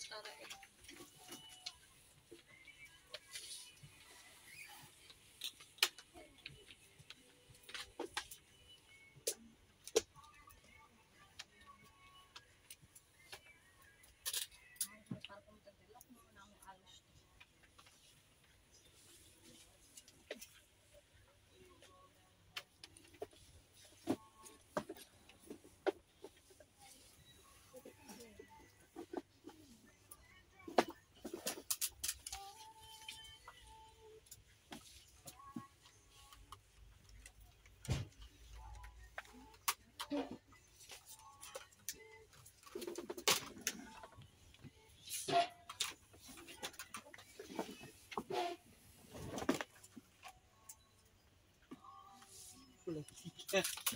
That's about it. Yeah.